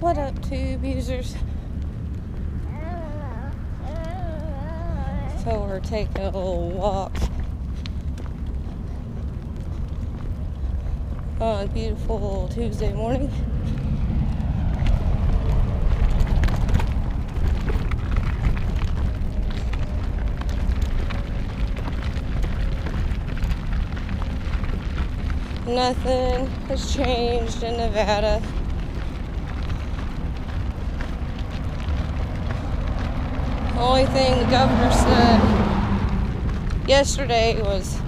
What up, tube users? So we're taking a little walk on a beautiful Tuesday morning. Nothing has changed in Nevada. Only thing the governor said yesterday was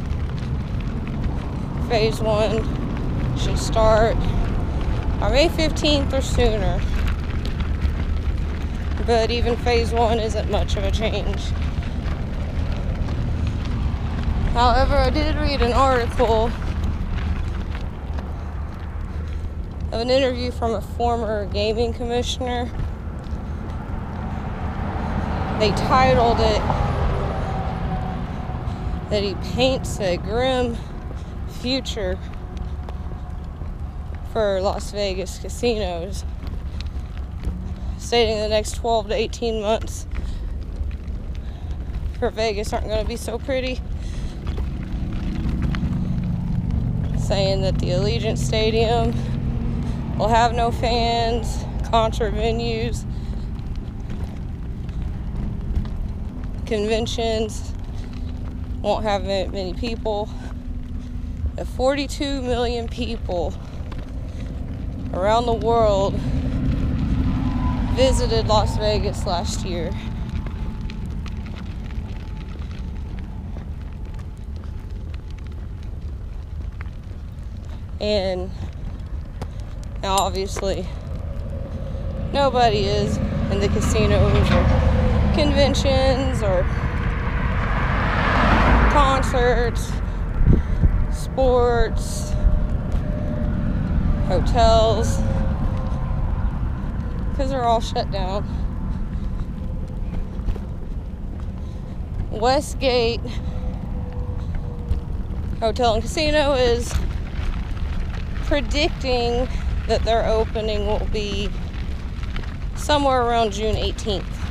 phase one should start on May 15th or sooner. But even phase one isn't much of a change. However, I did read an article of an interview from a former gaming commissioner they titled it that he paints a grim future for Las Vegas casinos, stating the next 12 to 18 months for Vegas aren't going to be so pretty. Saying that the Allegiant Stadium will have no fans, concert venues conventions won't have many people. 42 million people around the world visited Las Vegas last year. And now, obviously, nobody is in the casinos or conventions or concerts, sports, hotels, because they're all shut down. Westgate Hotel and Casino is predicting that their opening will be somewhere around June 18th.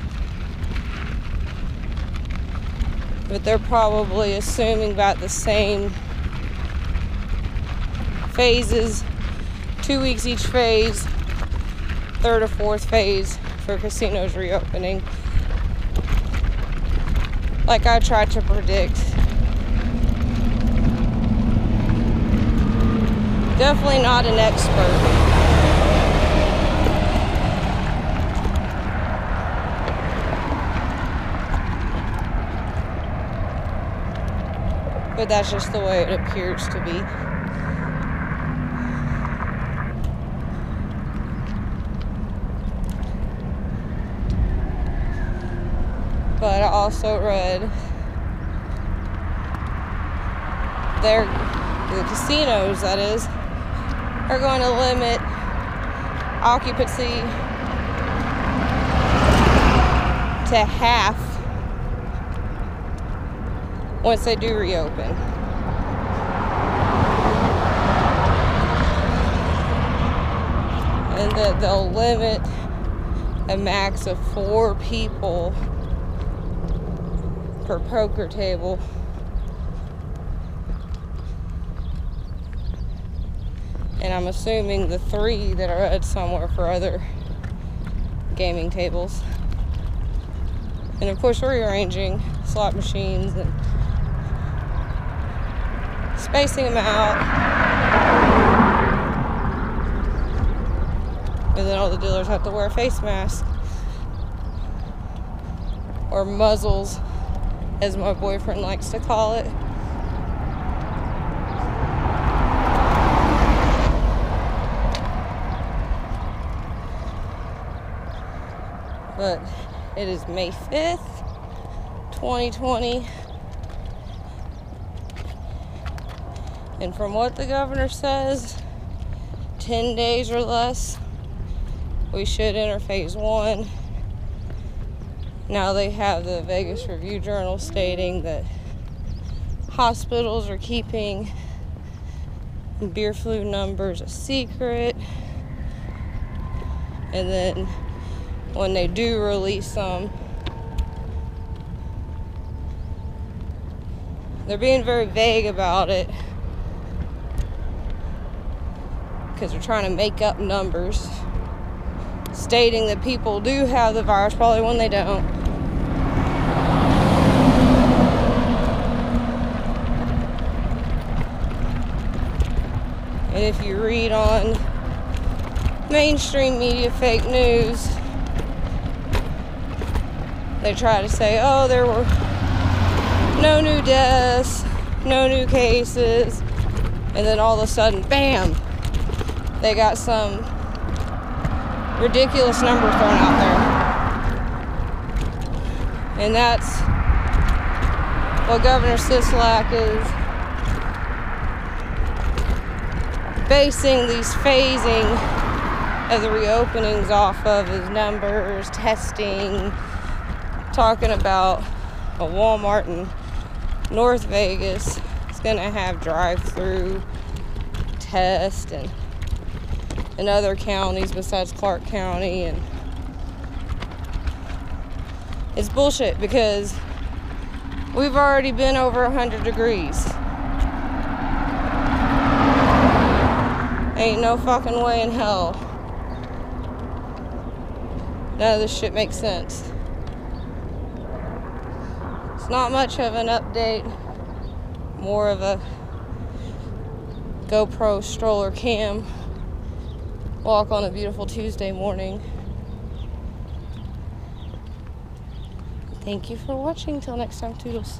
But they're probably assuming about the same phases, two weeks each phase, third or fourth phase for casinos reopening. Like I tried to predict. Definitely not an expert. But that's just the way it appears to be. But I also read their the casinos that is are going to limit occupancy to half once they do reopen. And that they'll limit a max of four people per poker table. And I'm assuming the three that are at somewhere for other gaming tables. And of course, we're rearranging slot machines and spacing them out. And then all the dealers have to wear face masks or muzzles, as my boyfriend likes to call it. But it is May 5th, 2020. And from what the governor says, 10 days or less, we should enter phase one. Now they have the Vegas Review Journal stating that hospitals are keeping beer flu numbers a secret. And then when they do release them, they're being very vague about it because they're trying to make up numbers stating that people do have the virus, probably when they don't. And if you read on mainstream media fake news, they try to say, oh, there were no new deaths, no new cases, and then all of a sudden, bam, they got some ridiculous number thrown out there. And that's what Governor Sisolak is basing these phasing of the reopenings off of his numbers, testing, talking about a Walmart in North Vegas is going to have drive-through test and in other counties besides Clark County and it's bullshit because we've already been over 100 degrees. Ain't no fucking way in hell. None of this shit makes sense. It's not much of an update, more of a GoPro stroller cam walk on a beautiful Tuesday morning. Thank you for watching. Till next time, Toodles.